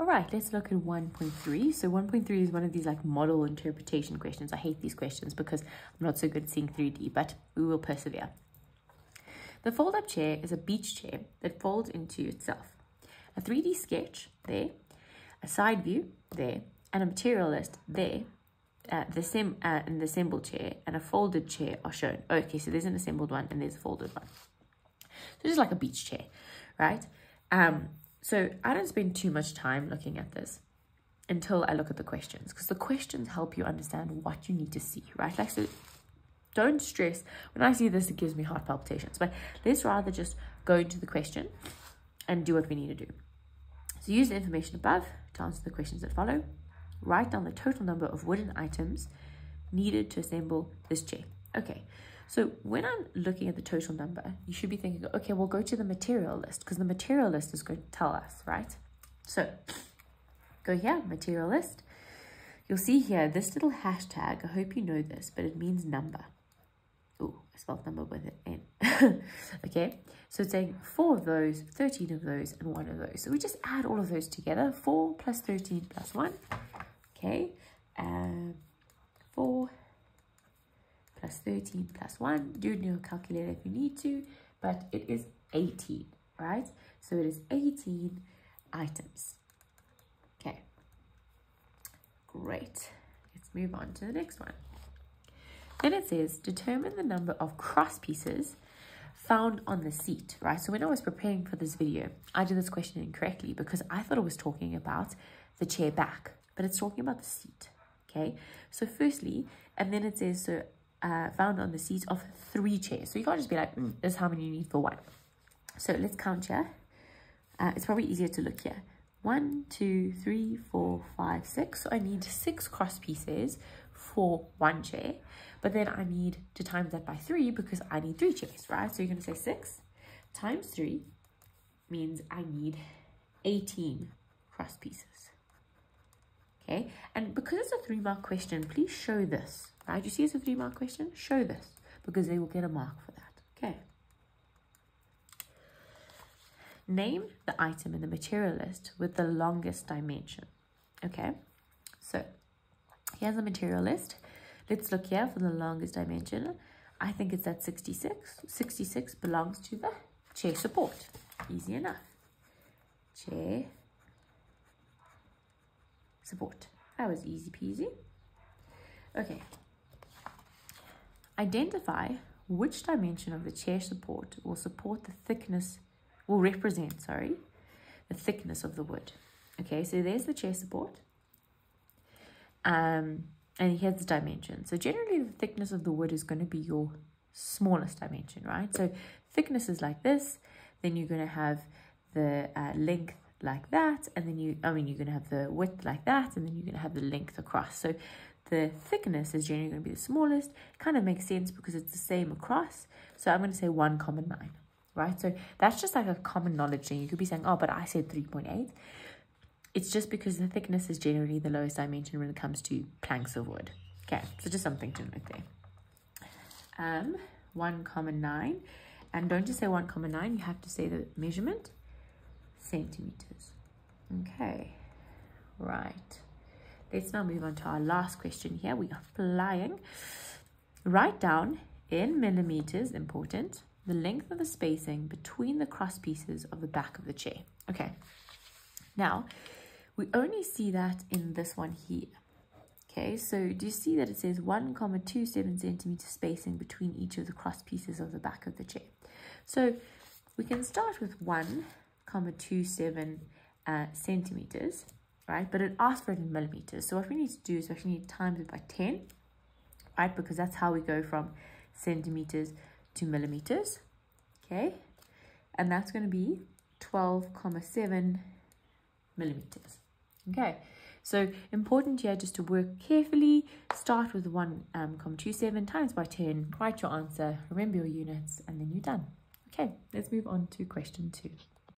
All right, let's look at 1.3. So 1.3 is one of these like model interpretation questions. I hate these questions because I'm not so good at seeing 3D, but we will persevere. The fold-up chair is a beach chair that folds into itself. A 3D sketch there, a side view there, and a material list there. Uh, the sim uh, and the assembled chair and a folded chair are shown. Okay, so there's an assembled one and there's a folded one. So just like a beach chair, right? Um, so I don't spend too much time looking at this until I look at the questions because the questions help you understand what you need to see, right? Like, so don't stress. When I see this, it gives me heart palpitations, but let's rather just go into the question and do what we need to do. So use the information above to answer the questions that follow. Write down the total number of wooden items needed to assemble this chair. Okay, so when I'm looking at the total number, you should be thinking, okay, we'll go to the material list because the material list is going to tell us, right? So go here, material list. You'll see here this little hashtag. I hope you know this, but it means number. Oh, I spelled number with an N. okay, so it's saying four of those, 13 of those, and one of those. So we just add all of those together. 4 plus 13 plus 1. Okay, um, 4 plus 13 plus 1. Do it in your calculator if you need to, but it is 18, right? So it is 18 items. Okay, great. Let's move on to the next one. Then it says, determine the number of cross pieces found on the seat, right? So when I was preparing for this video, I did this question incorrectly because I thought it was talking about the chair back, but it's talking about the seat, okay? So firstly, and then it says, so uh, found on the seat of three chairs. So you can't just be like, mm, this is how many you need for one. So let's count here. Uh, it's probably easier to look here. One, two, three, four, five, six. So I need six cross pieces for one chair. But then I need to times that by three because I need three chairs, right? So you're going to say six times three means I need 18 cross pieces. Okay, and because it's a three mark question, please show this, right? You see it's a three mark question? Show this because they will get a mark for that. Okay. Name the item in the material list with the longest dimension. Okay, so here's the material list. Let's look here for the longest dimension. I think it's at 66. 66 belongs to the chair support. Easy enough. Chair support. That was easy peasy. Okay. Identify which dimension of the chair support will support the thickness, will represent, sorry, the thickness of the wood. Okay, so there's the chair support. Um, and here's the dimension. So generally the thickness of the wood is going to be your smallest dimension, right? So thickness is like this, then you're going to have the uh, length like that, and then you, I mean, you're going to have the width like that, and then you're going to have the length across. So the thickness is generally going to be the smallest. Kind of makes sense because it's the same across. So I'm going to say 1 common 9, right? So that's just like a common knowledge thing. You could be saying, oh, but I said 3.8. It's just because the thickness is generally the lowest dimension when it comes to planks of wood. Okay, so just something to note there. Um, 1 common 9. And don't just say 1 common 9, you have to say the measurement, centimeters. Okay, right. Let's now move on to our last question here. We are flying. Write down in millimeters, important, the length of the spacing between the cross pieces of the back of the chair. Okay, now we only see that in this one here. Okay, so do you see that it says 1 comma 27 centimeter spacing between each of the cross pieces of the back of the chair? So we can start with 1 comma 27 uh, centimeters, right? But it asks for it in millimeters. So what we need to do is we actually need to times it by 10, right? Because that's how we go from centimeters to millimeters, okay? And that's going to be 12 comma 7 millimeters. Okay, so important here just to work carefully. Start with 1.27 um, times by 10, write your answer, remember your units, and then you're done. Okay, let's move on to question two.